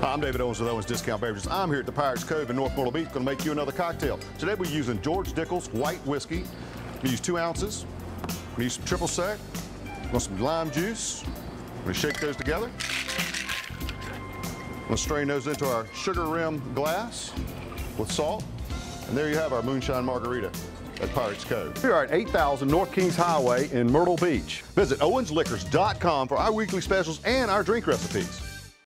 I'm David Owens with Owens Discount Beverages. I'm here at the Pirates Cove in North Myrtle Beach. Going to make you another cocktail. Today we're using George Dickel's White Whiskey. We use two ounces. We need some triple sec. Want some lime juice. We shake those together. I'm going to strain those into our sugar rim glass with salt. And there you have our moonshine margarita at Pirates Cove. We are at 8000 North Kings Highway in Myrtle Beach. Visit owensliquors.com for our weekly specials and our drink recipes.